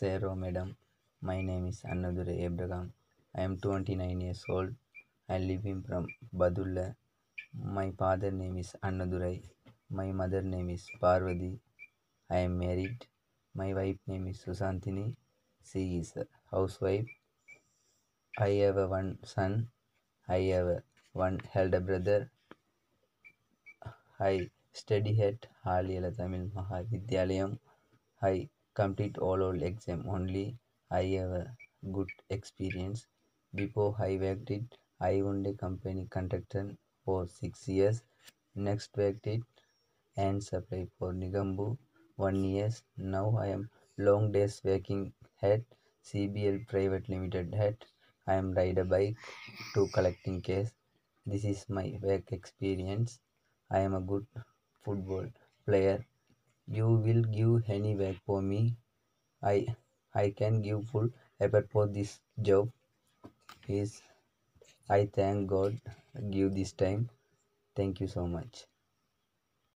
Zero, madam. My name is Annadurai Abraham. I am 29 years old. I live in from Badulla. My father name is Annadurai. My mother name is Parvati. I am married. My wife name is Susantini. She is a housewife. I have a one son. I have a one elder brother. I study at Haliyala Tamil Mahavidyalayam. I complete all all exam only. I have a good experience. Before I worked it, I owned a company contractor for six years. Next worked it and supply for Negombo one years. Now I am long days working at CBL Private Limited at I am ride a bike to collecting case. This is my work experience. I am a good football player. You will give any work for me. I I can give full effort for this job. Is I thank God give this time. Thank you so much.